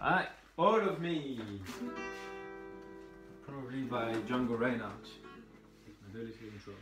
Alright, All of Me. Probably by Django Reinhardt. Natuurlijk intro.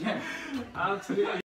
yeah. Absolutely.